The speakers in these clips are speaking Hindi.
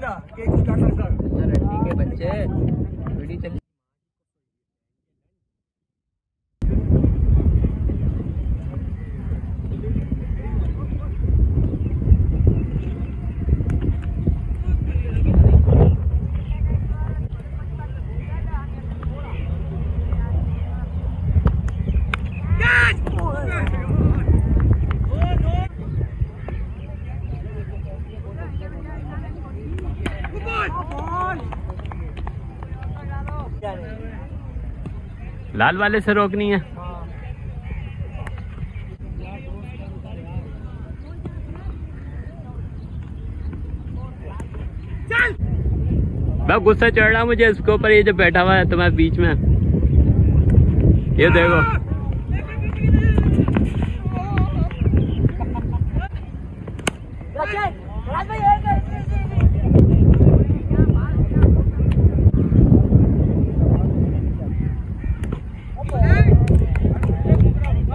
दूँगा केक स्टार्टर सर ठीक के बच्चे वीडियो चल लाल वाले से रोकनी है। मैं गुस्सा चढ़ रहा मुझे इसके ऊपर ये जो बैठा हुआ है, तुम्हारे बीच में। ये देखो।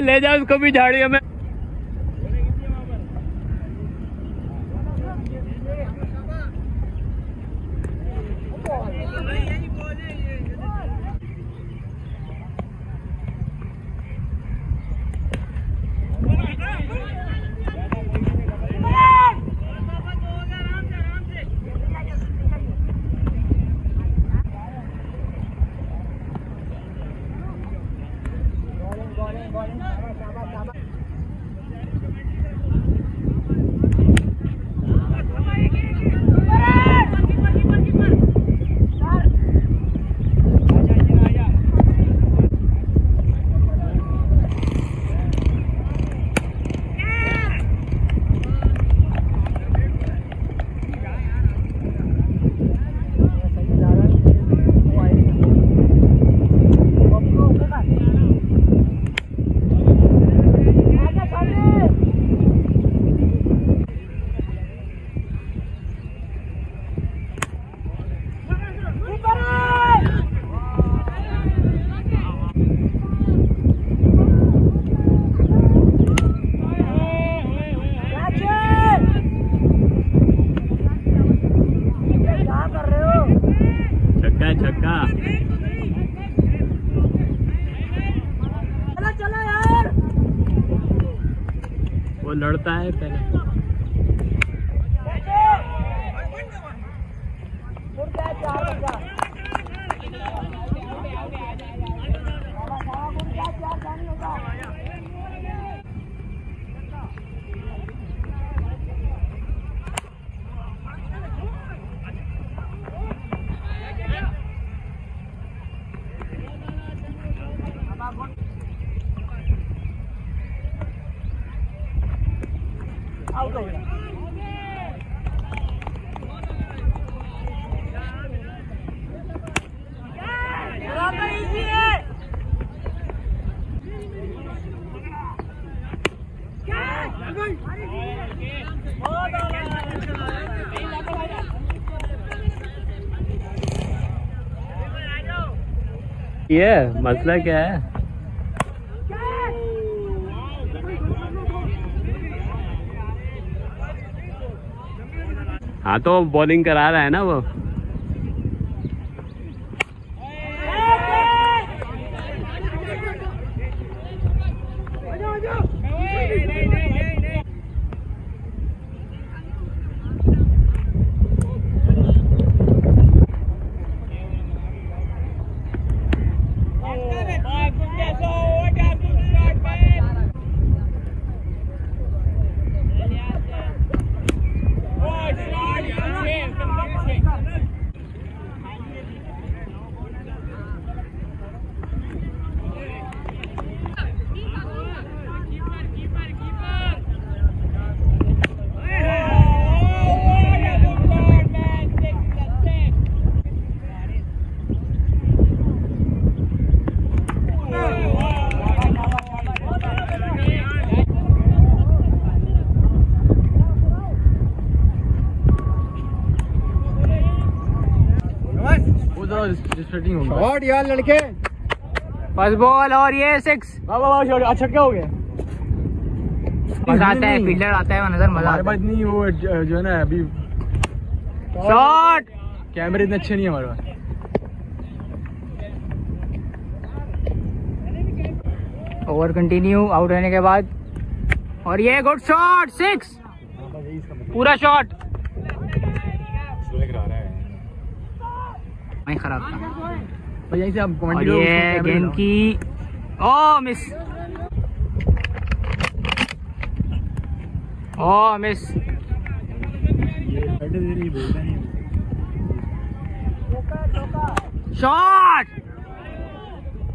ले जाओ उसको भी झाड़ियों में। चलो यार। वो लड़ता है पहले। ये मसला क्या है? हाँ तो बॉलिंग करा रहा है ना वो? शॉट यार लड़के। फ़र्स्ट बॉल और ये सिक्स वाह वाह वाह शॉट अच्छा क्या हो गया। मज़ा आता है फील्डर आता है नज़र मज़ा आता पास नहीं वो जो है ना अभी शॉट कैमरे इतने अच्छे नहीं है हमारे पास। ओवर कंटिन्यू आउट रहने के बाद। और ये गुड शॉट सिक्स पूरा शॉट मैं खराब था। भाई यहीं से आप और ये गेंद की oh miss. Oh miss. Shot!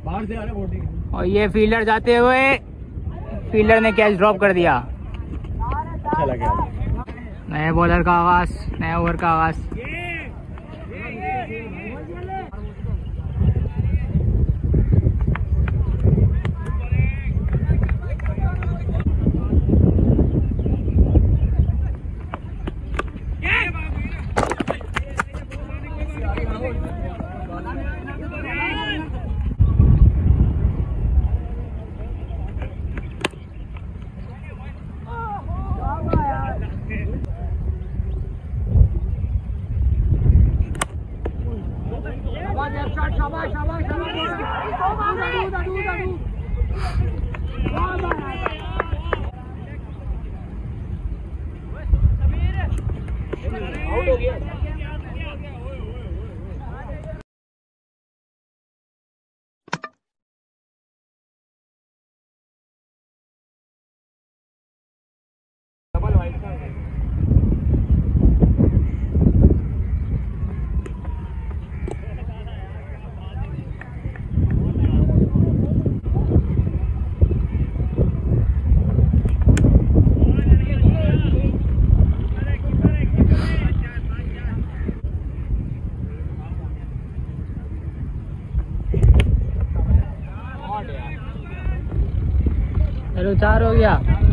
बाहर से आ रहा बोटिंग। और ये फील्डर जाते हुए फील्डर ने कैच ड्रॉप कर दिया। चला गया। नए बॉलर का आगाज़ नए ओवर का आगाज़ शाबाश शाबाश शाबाश। दूध दूध दूध वाह वाह चलो चार हो गया।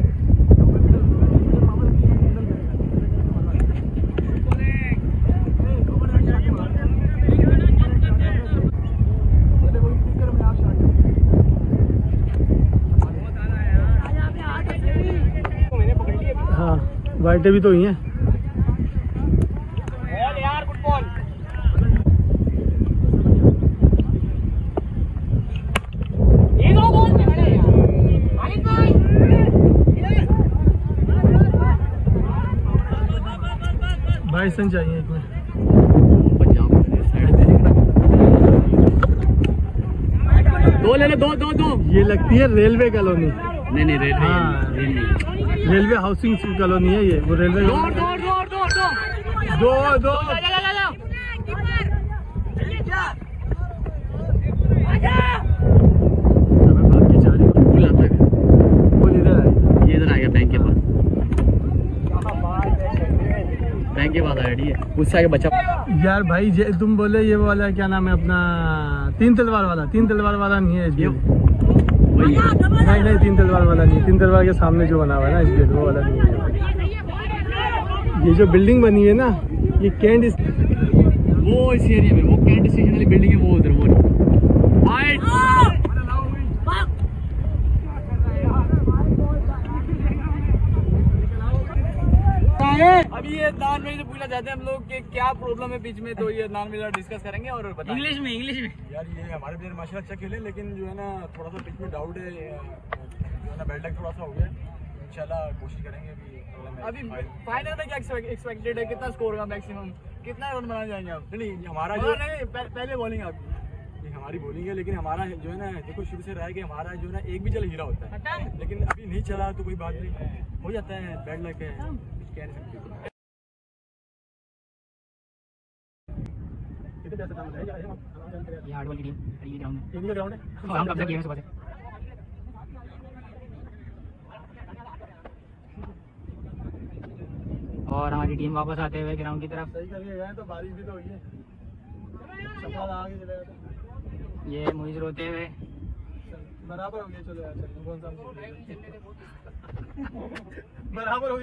वाइटें भी तो हुई हैं। बाईस रन चाहिए एक में दो ले लो दो दो दो। ये लगती है रेलवे कॉलोनी। नहीं नहीं रेल हाँ। रेल नहीं। रेलवे हाउसिंग कॉलोनी है ये वो रेलवे दो दो दो दो दो दो दो उससे आगे बचा। यार भाई तुम बोले ये वाला क्या नाम है अपना तीन तलवार वाला तीन तलवार वाला नहीं है वही है। नहीं नहीं तीन तलवार वाला नहीं तीन तलवार के सामने जो बना हुआ है ना इसलिए वो वाला नहीं है। ये जो बिल्डिंग बनी है ना ये कैंट वो इस एरिया में वो कैंट स्टेशन वाली बिल्डिंग है वो उधर वो वाइट है। अभी ये नान में पूछना चाहते हैं हम लोग कि क्या प्रॉब्लम है बीच में तो ये नान में डिस्कस करेंगे और इंग्लिश में इंग्लिश में। यार ये हमारे प्लेयर माशाल्लाह अच्छा खेले लेकिन जो है ना थोड़ा सा पिच में डाउट है जो है ना बैड लक थोड़ा सा हो गया। इंशाल्लाह कोशिश करेंगे अभी अभी फाइनल में क्या एक्सपेक्टेड है? कितना स्कोर होगा मैक्सिमम कितना रन बनाने जाएँगे आप? नहीं हमारा जो पहले बॉलिंग आपकी नहीं हमारी बॉलिंग है लेकिन हमारा जो है ना देखो शुरू से रहा है कि हमारा जो है ना एक भी चल हीरा होता है। लेकिन अभी नहीं चला तो कोई बात नहीं। हो जाता है बैड लक है। है ये टीम ग्राउंड ग्राउंड है? और हम कब्जा किए सुबह से? और हमारी टीम वापस आते हुए ग्राउंड की तरफ़। सही गए तो बारिश भी तो हुई है। गए। ये मुइज रोते हुए। बराबर हो गया चलो यार कौन सा बराबर हो